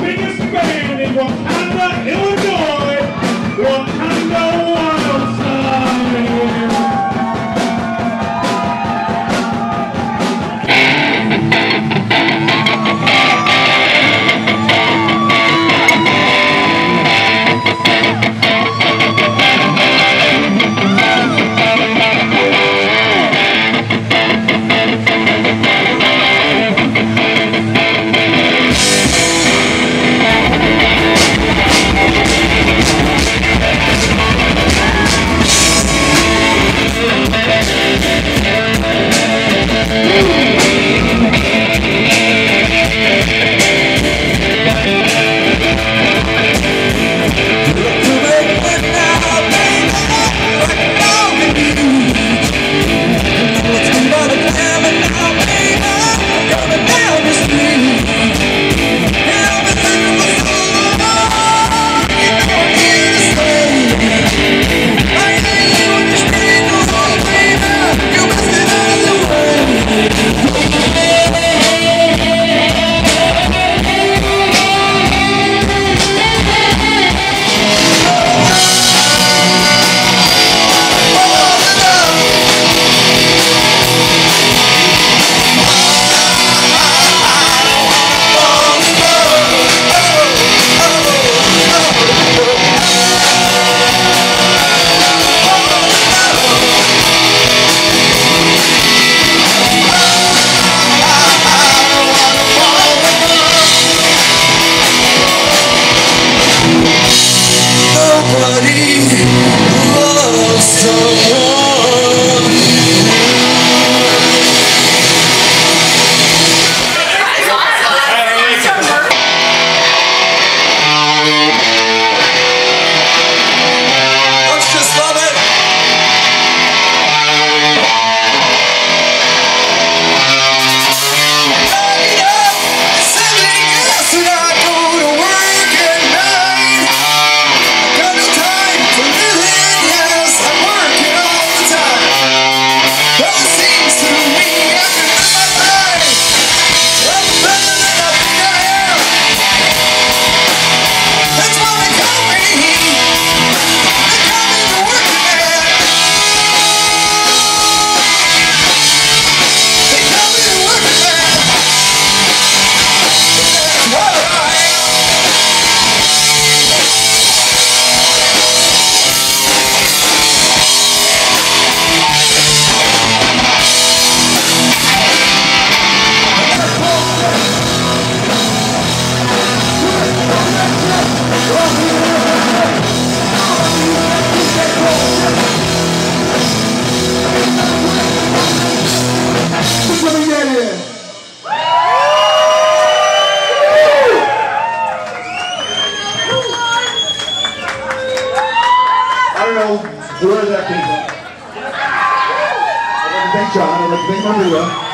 biggest band in Wakanda, Illinois. Thank John, like to thank Maria.